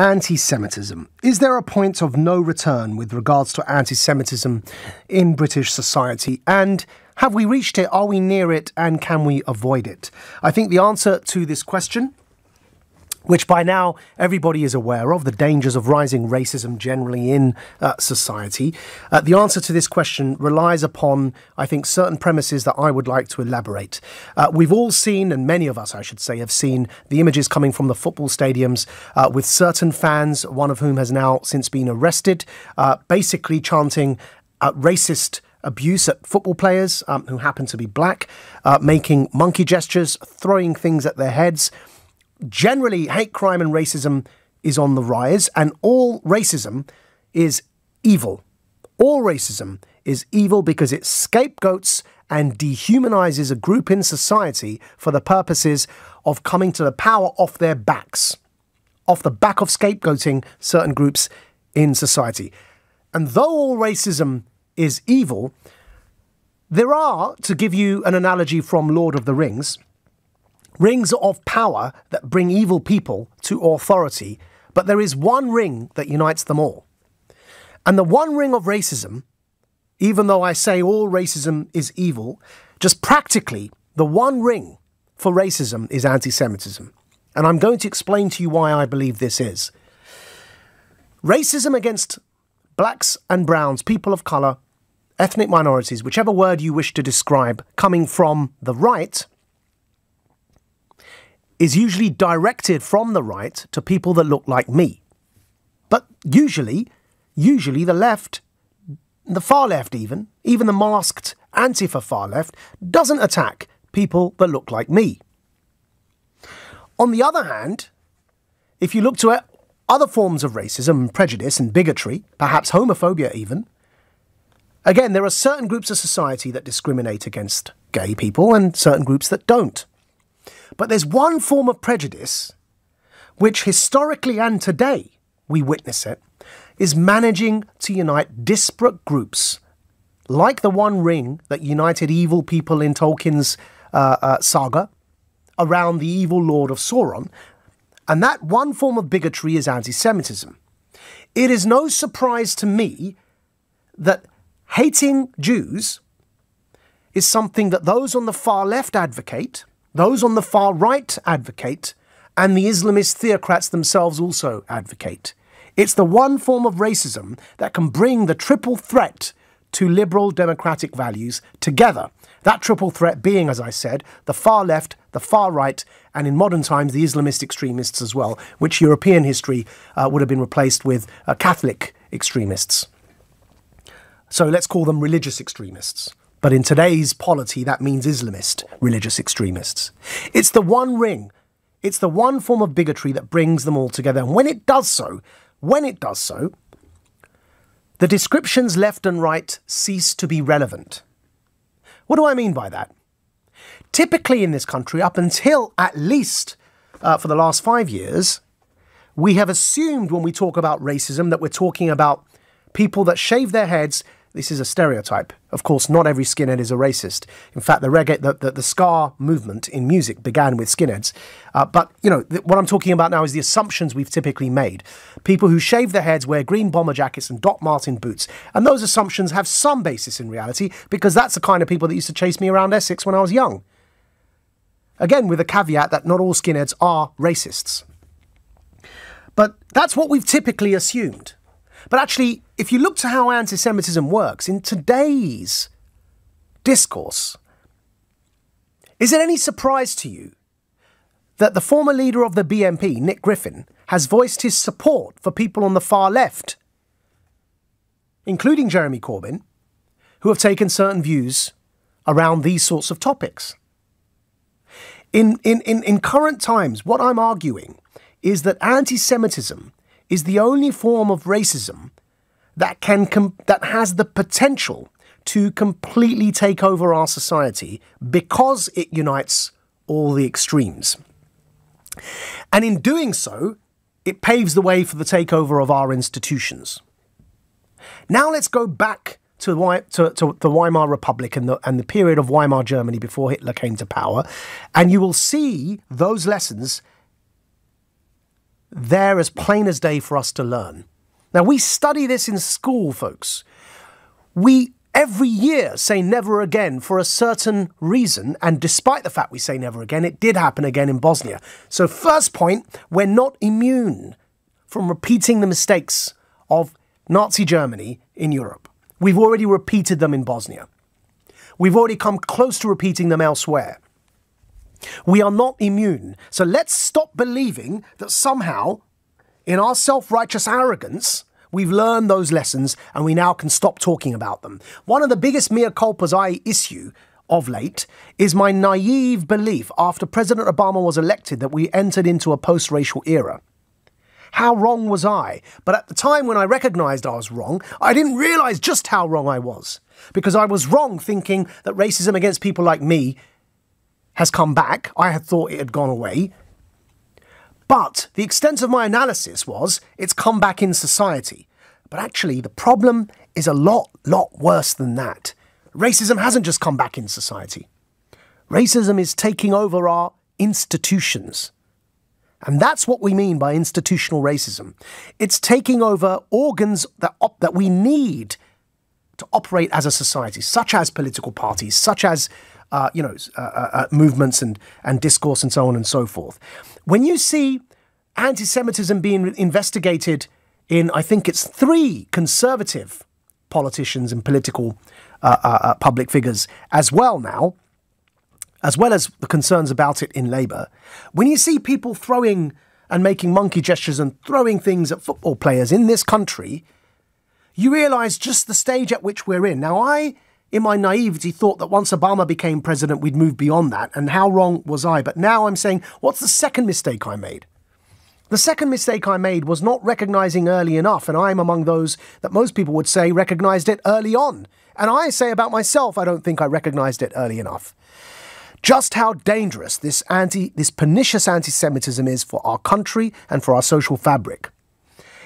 anti Semitism. Is there a point of no return with regards to anti Semitism in British society? And have we reached it? Are we near it? And can we avoid it? I think the answer to this question which by now everybody is aware of, the dangers of rising racism generally in uh, society. Uh, the answer to this question relies upon, I think, certain premises that I would like to elaborate. Uh, we've all seen, and many of us, I should say, have seen the images coming from the football stadiums uh, with certain fans, one of whom has now since been arrested, uh, basically chanting uh, racist abuse at football players um, who happen to be black, making monkey gestures, throwing things at their heads generally hate crime and racism is on the rise, and all racism is evil. All racism is evil because it scapegoats and dehumanizes a group in society for the purposes of coming to the power off their backs, off the back of scapegoating certain groups in society. And though all racism is evil, there are, to give you an analogy from Lord of the Rings, rings of power that bring evil people to authority, but there is one ring that unites them all. And the one ring of racism, even though I say all racism is evil, just practically, the one ring for racism is anti Semitism. And I'm going to explain to you why I believe this is. Racism against blacks and browns, people of colour, ethnic minorities, whichever word you wish to describe, coming from the right, is usually directed from the right to people that look like me. But usually, usually the left, the far left even, even the masked Antifa far left, doesn't attack people that look like me. On the other hand, if you look to other forms of racism, prejudice, and bigotry, perhaps homophobia even, again, there are certain groups of society that discriminate against gay people and certain groups that don't. But there's one form of prejudice which historically and today we witness it is managing to unite disparate groups like the one ring that united evil people in Tolkien's uh, uh, saga around the evil lord of Sauron. And that one form of bigotry is anti Semitism. It is no surprise to me that hating Jews is something that those on the far left advocate those on the far right advocate, and the Islamist theocrats themselves also advocate. It's the one form of racism that can bring the triple threat to liberal democratic values together. That triple threat being, as I said, the far left, the far right, and in modern times, the Islamist extremists as well, which European history uh, would have been replaced with uh, Catholic extremists. So let's call them religious extremists. But in today's polity, that means Islamist religious extremists. It's the one ring, it's the one form of bigotry that brings them all together. And when it does so, when it does so, the descriptions left and right cease to be relevant. What do I mean by that? Typically in this country, up until at least uh, for the last five years, we have assumed when we talk about racism that we're talking about people that shave their heads this is a stereotype. Of course, not every skinhead is a racist. In fact, the reggae, the, the, the ska movement in music began with skinheads. Uh, but, you know, what I'm talking about now is the assumptions we've typically made. People who shave their heads, wear green bomber jackets and Doc Martin boots. And those assumptions have some basis in reality because that's the kind of people that used to chase me around Essex when I was young. Again, with a caveat that not all skinheads are racists. But that's what we've typically assumed. But actually, if you look to how anti Semitism works in today's discourse, is it any surprise to you that the former leader of the BNP, Nick Griffin, has voiced his support for people on the far left, including Jeremy Corbyn, who have taken certain views around these sorts of topics? In, in, in, in current times, what I'm arguing is that anti Semitism is the only form of racism that can that has the potential to completely take over our society because it unites all the extremes. And in doing so, it paves the way for the takeover of our institutions. Now let's go back to, to, to, the Weimar Republic and the, and the period of Weimar Germany before Hitler came to power, and you will see those lessons there as plain as day for us to learn. Now, we study this in school, folks. We every year say never again for a certain reason, and despite the fact we say never again, it did happen again in Bosnia. So, first point, we're not immune from repeating the mistakes of Nazi Germany in Europe. We've already repeated them in Bosnia. We've already come close to repeating them elsewhere. We are not immune. So let's stop believing that somehow, in our self righteous arrogance, we've learned those lessons and we now can stop talking about them. One of the biggest mea culpas I issue of late is my naive belief after President Obama was elected that we entered into a post racial era. How wrong was I? But at the time when I recognized I was wrong, I didn't realize just how wrong I was. Because I was wrong thinking that racism against people like me has come back. I had thought it had gone away. But the extent of my analysis was it's come back in society. But actually, the problem is a lot, lot worse than that. Racism hasn't just come back in society. Racism is taking over our institutions. And that's what we mean by institutional racism. It's taking over organs that, that we need to operate as a society, such as political parties, such as uh, you know uh, uh, uh, movements and and discourse and so on and so forth. When you see anti-Semitism being investigated in, I think it's three conservative politicians and political uh, uh, public figures as well now as well as the concerns about it in Labour, when you see people throwing and making monkey gestures and throwing things at football players in this country, you realise just the stage at which we're in. Now, I, in my naivety, thought that once Obama became president, we'd move beyond that, and how wrong was I? But now I'm saying, what's the second mistake I made? The second mistake I made was not recognising early enough, and I'm among those that most people would say recognised it early on. And I say about myself, I don't think I recognised it early enough just how dangerous this anti this pernicious anti-Semitism is for our country and for our social fabric.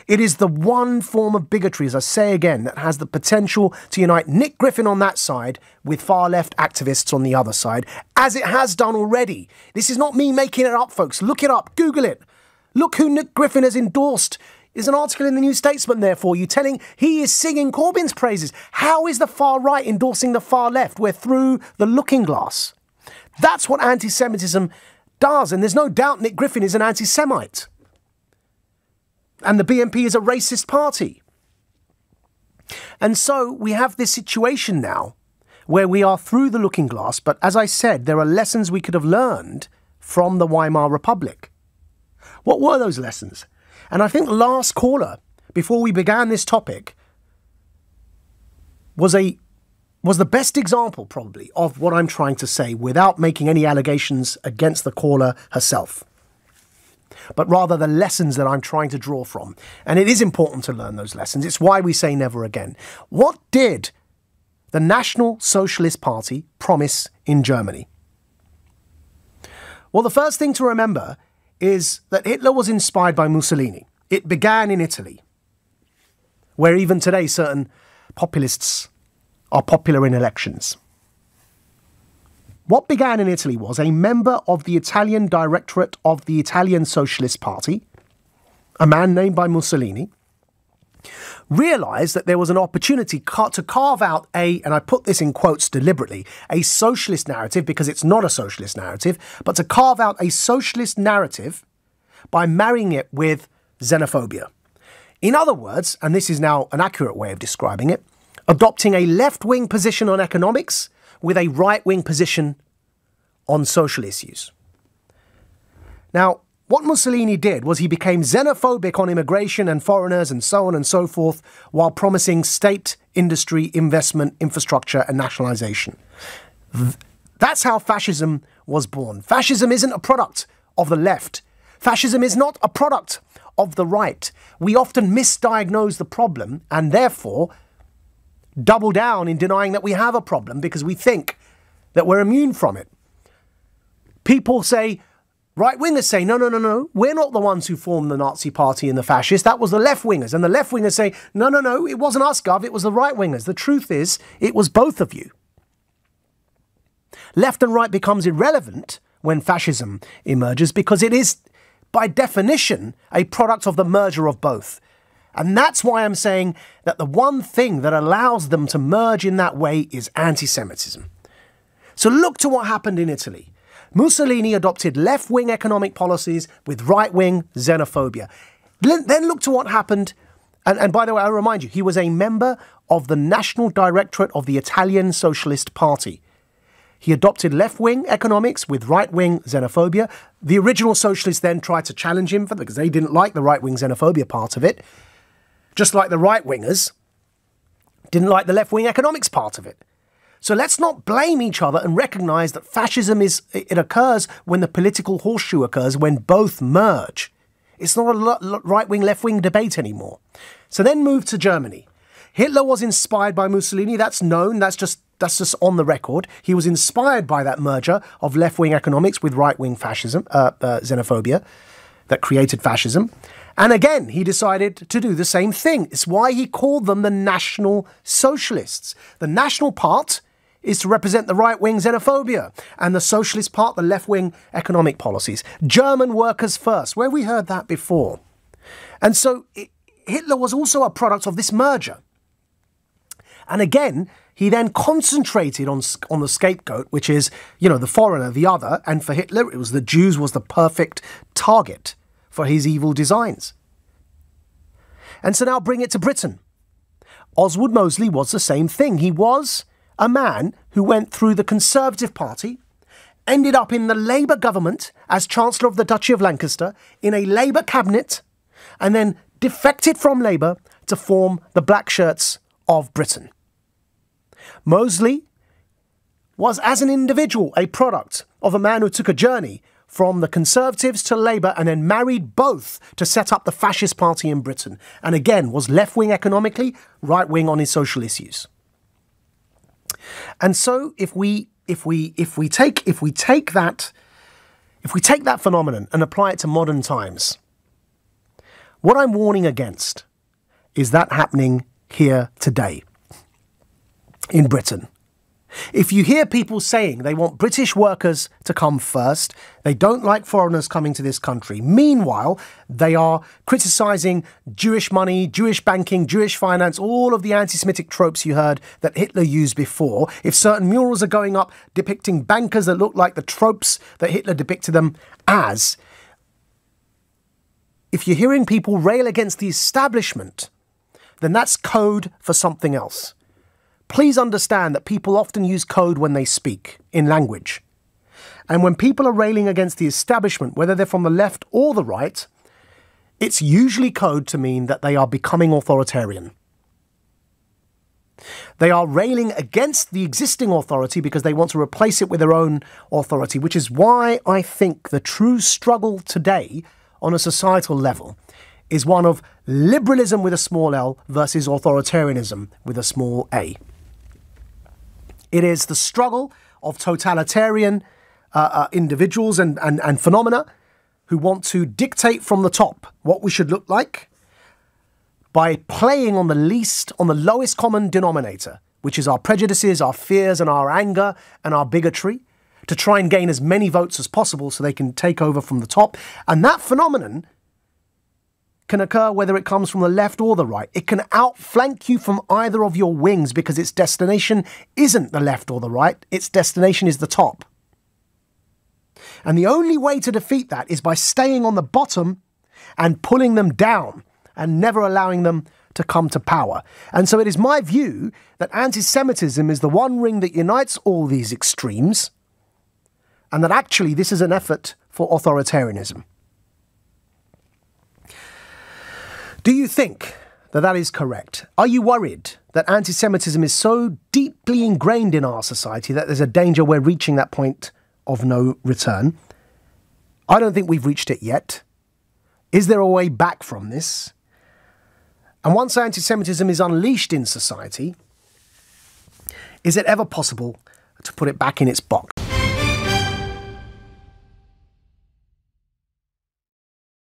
It is the one form of bigotry, as I say again, that has the potential to unite Nick Griffin on that side with far left activists on the other side, as it has done already. This is not me making it up, folks. Look it up, Google it. Look who Nick Griffin has endorsed. There's an article in the New Statesman there for you telling he is singing Corbyn's praises. How is the far right endorsing the far left? We're through the looking glass. That's what anti Semitism does. And there's no doubt Nick Griffin is an anti Semite. And the BNP is a racist party. And so we have this situation now where we are through the looking glass. But as I said, there are lessons we could have learned from the Weimar Republic. What were those lessons? And I think last caller, before we began this topic, was a was the best example, probably, of what I'm trying to say without making any allegations against the caller herself, but rather the lessons that I'm trying to draw from. And it is important to learn those lessons. It's why we say never again. What did the National Socialist Party promise in Germany? Well, the first thing to remember is that Hitler was inspired by Mussolini. It began in Italy, where even today certain populists are popular in elections. What began in Italy was a member of the Italian Directorate of the Italian Socialist Party, a man named by Mussolini, realized that there was an opportunity to carve out a, and I put this in quotes deliberately, a socialist narrative because it's not a socialist narrative, but to carve out a socialist narrative by marrying it with xenophobia. In other words, and this is now an accurate way of describing it, adopting a left wing position on economics with a right wing position on social issues. Now, what Mussolini did was he became xenophobic on immigration and foreigners and so on and so forth while promising state, industry, investment, infrastructure, and nationalization. That's how fascism was born. Fascism isn't a product of the left. Fascism is not a product of the right. We often misdiagnose the problem and therefore double down in denying that we have a problem because we think that we're immune from it. People say, right wingers say, no, no, no, no, we're not the ones who formed the Nazi party and the fascists. That was the left wingers. And the left wingers say, no, no, no, it wasn't us, Gov, it was the right wingers. The truth is, it was both of you. Left and right becomes irrelevant when fascism emerges because it is by definition, a product of the merger of both. And that's why I'm saying that the one thing that allows them to merge in that way is anti Semitism. So look to what happened in Italy. Mussolini adopted left wing economic policies with right wing xenophobia. Then look to what happened. And, and by the way, I remind you, he was a member of the National Directorate of the Italian Socialist Party. He adopted left wing economics with right wing xenophobia. The original socialists then tried to challenge him for because they didn't like the right wing xenophobia part of it, just like the right wingers didn't like the left wing economics part of it. So let's not blame each other and recognize that fascism is it occurs when the political horseshoe occurs when both merge. It's not a right wing left wing debate anymore. So then move to Germany. Hitler was inspired by Mussolini. That's known. That's just that's just on the record. He was inspired by that merger of left wing economics with right wing fascism, uh, uh, xenophobia, that created fascism. And again, he decided to do the same thing. It's why he called them the National Socialists. The national part is to represent the right wing xenophobia, and the socialist part, the left wing economic policies. German workers first, where we heard that before. And so it, Hitler was also a product of this merger. And again, he then concentrated on, on the scapegoat, which is, you know, the foreigner, the other. And for Hitler, it was the Jews was the perfect target for his evil designs. And so now bring it to Britain. Oswald Mosley was the same thing. He was a man who went through the Conservative Party, ended up in the Labour government as Chancellor of the Duchy of Lancaster, in a Labour cabinet, and then defected from Labour to form the Black Shirts of Britain. Mosley was, as an individual, a product of a man who took a journey from the Conservatives to Labour and then married both to set up the Fascist Party in Britain, and again was left wing economically, right wing on his social issues. And so if we if we if we take if we take that if we take that phenomenon and apply it to modern times, what I'm warning against is that happening here today in Britain. If you hear people saying they want British workers to come first, they don't like foreigners coming to this country. Meanwhile, they are criticising Jewish money, Jewish banking, Jewish finance, all of the anti Semitic tropes you heard that Hitler used before. If certain murals are going up depicting bankers that look like the tropes that Hitler depicted them as, if you're hearing people rail against the establishment, then that's code for something else. Please understand that people often use code when they speak in language. And when people are railing against the establishment, whether they're from the left or the right, it's usually code to mean that they are becoming authoritarian. They are railing against the existing authority because they want to replace it with their own authority, which is why I think the true struggle today on a societal level is one of liberalism with a small l versus authoritarianism with a small a. It is the struggle of totalitarian uh, uh, individuals and, and, and phenomena who want to dictate from the top what we should look like by playing on the least, on the lowest common denominator, which is our prejudices, our fears, and our anger and our bigotry, to try and gain as many votes as possible so they can take over from the top. And that phenomenon can occur whether it comes from the left or the right. It can outflank you from either of your wings because its destination isn't the left or the right, its destination is the top. And the only way to defeat that is by staying on the bottom and pulling them down and never allowing them to come to power. And so it is my view that anti Semitism is the one ring that unites all these extremes, and that actually this is an effort for authoritarianism. Do you think that that is correct? Are you worried that anti Semitism is so deeply ingrained in our society that there's a danger we're reaching that point of no return? I don't think we've reached it yet. Is there a way back from this? And once anti Semitism is unleashed in society, is it ever possible to put it back in its box?